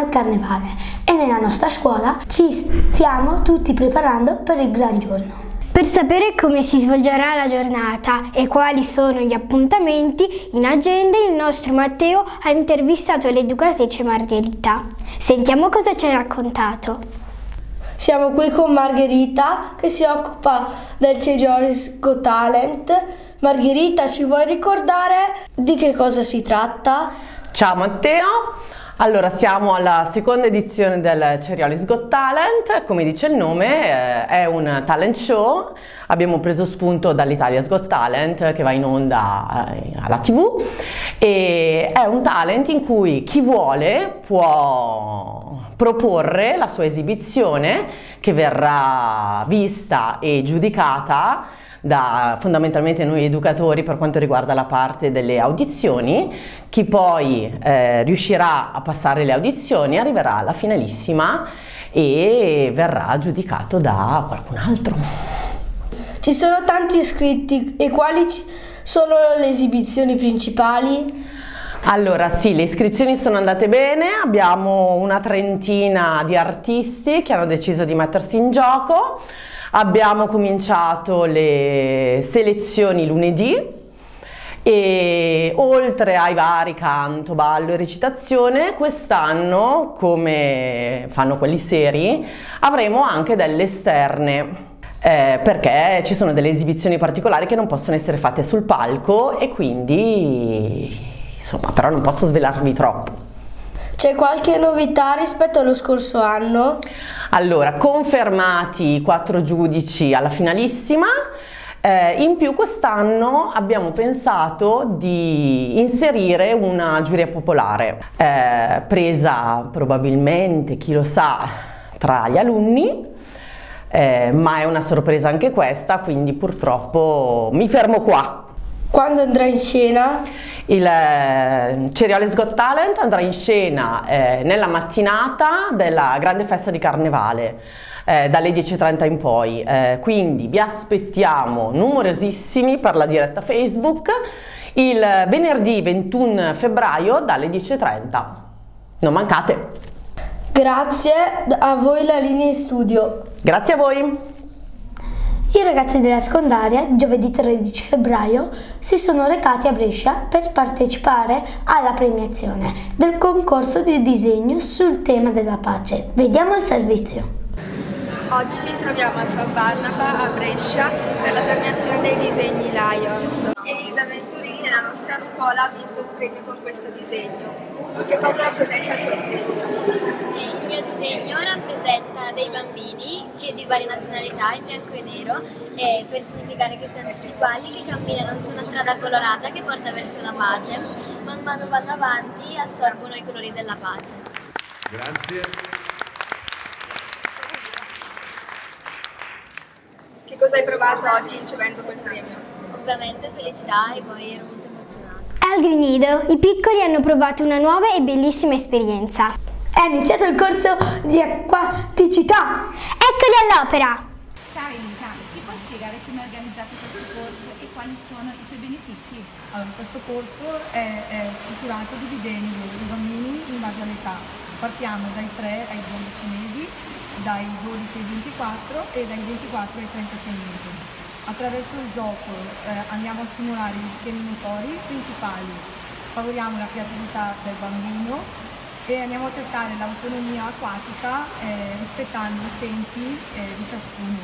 il carnevale e nella nostra scuola ci stiamo tutti preparando per il gran giorno. Per sapere come si svolgerà la giornata e quali sono gli appuntamenti in agenda, il nostro Matteo ha intervistato l'educatrice Margherita. Sentiamo cosa ci ha raccontato. Siamo qui con Margherita che si occupa del Ceriolis Got Talent. Margherita, ci vuoi ricordare di che cosa si tratta? Ciao Matteo, allora siamo alla seconda edizione del Ceriolis Got Talent, come dice il nome eh, è un talent show, abbiamo preso spunto dall'Italia's Got Talent che va in onda eh, alla tv e è un talent in cui chi vuole può proporre la sua esibizione che verrà vista e giudicata da fondamentalmente noi educatori per quanto riguarda la parte delle audizioni. Chi poi eh, riuscirà a passare le audizioni arriverà alla finalissima e verrà giudicato da qualcun altro. Ci sono tanti iscritti e quali sono le esibizioni principali? Allora sì, le iscrizioni sono andate bene, abbiamo una trentina di artisti che hanno deciso di mettersi in gioco. Abbiamo cominciato le selezioni lunedì e oltre ai vari canto, ballo e recitazione, quest'anno, come fanno quelli seri, avremo anche delle esterne. Eh, perché ci sono delle esibizioni particolari che non possono essere fatte sul palco e quindi insomma però non posso svelarvi troppo. C'è qualche novità rispetto allo scorso anno? Allora, confermati i quattro giudici alla finalissima, eh, in più quest'anno abbiamo pensato di inserire una giuria popolare, eh, presa probabilmente, chi lo sa, tra gli alunni, eh, ma è una sorpresa anche questa, quindi purtroppo mi fermo qua. Quando andrà in scena? Il eh, Cereales Got Talent andrà in scena eh, nella mattinata della grande festa di Carnevale. Eh, dalle 10.30 in poi eh, quindi vi aspettiamo numerosissimi per la diretta Facebook il venerdì 21 febbraio dalle 10.30 non mancate grazie a voi la linea in studio grazie a voi i ragazzi della secondaria, giovedì 13 febbraio, si sono recati a Brescia per partecipare alla premiazione del concorso di disegno sul tema della pace. Vediamo il servizio. Oggi ci troviamo a San Barnaba a Brescia per la premiazione dei disegni Lions. Nostra scuola ha vinto un premio con questo disegno. Che cosa rappresenta il tuo disegno? Il mio disegno rappresenta dei bambini che di varie nazionalità, in bianco e nero, e per significare che siamo tutti uguali, che camminano su una strada colorata che porta verso la pace. Man mano vanno avanti e assorbono i colori della pace. Grazie. Che cosa hai provato oggi ricevendo quel premio? Ovviamente felicità e poi ero emozionata. Al Grinido i piccoli hanno provato una nuova e bellissima esperienza. È iniziato il corso di acquaticità. Eccoli all'opera! Ciao Elisa, ci puoi spiegare come organizzate questo corso e quali sono i suoi benefici? Allora, questo corso è, è strutturato dividendo i bambini in base all'età. Partiamo dai 3 ai 12 mesi, dai 12 ai 24 e dai 24 ai 36 mesi. Attraverso il gioco eh, andiamo a stimolare gli schemi motori principali, favoriamo la creatività del bambino e andiamo a cercare l'autonomia acquatica eh, rispettando i tempi eh, di ciascuno.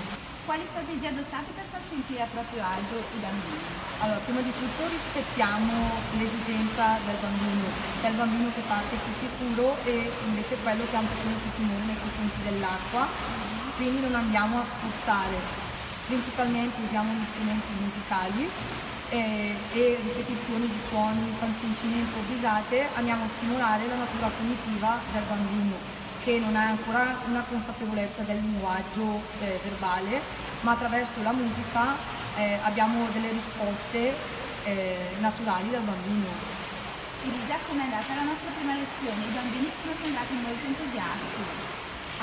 Quali strategie adottate per far sentire a proprio agio i bambini? Allora, prima di tutto rispettiamo l'esigenza del bambino. C'è il bambino che parte più sicuro e invece quello che ha un pochino più timore nei confronti dell'acqua, quindi non andiamo a spruzzare. Principalmente usiamo gli strumenti musicali eh, e ripetizioni di suoni, canzoncine improvvisate, andiamo a stimolare la natura cognitiva del bambino che non ha ancora una consapevolezza del linguaggio eh, verbale, ma attraverso la musica eh, abbiamo delle risposte eh, naturali dal bambino. Elisa, com'è andata la nostra prima lezione? I bambini sono sembrati molto entusiasti.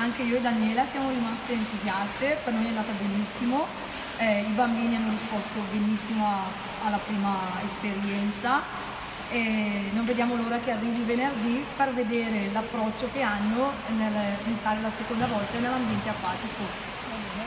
Anche io e Daniela siamo rimaste entusiaste, per noi è andata benissimo, eh, i bambini hanno risposto benissimo a, alla prima esperienza e non vediamo l'ora che arrivi venerdì per vedere l'approccio che hanno nel entrare la seconda volta nell'ambiente acquatico.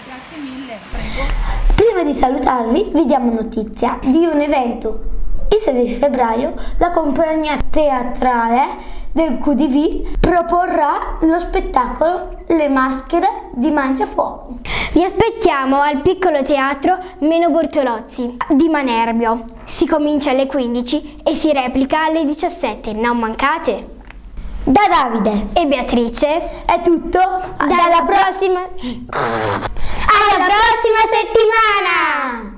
Grazie mille, prego. Prima di salutarvi vi diamo notizia di un evento. Il 16 febbraio la compagnia teatrale del QDV proporrà lo spettacolo Le maschere di Mangiafuoco. Vi aspettiamo al piccolo teatro Meno Bortolozzi di Manerbio. Si comincia alle 15 e si replica alle 17. Non mancate! Da Davide E Beatrice è tutto. dalla prossima alla prossima settimana!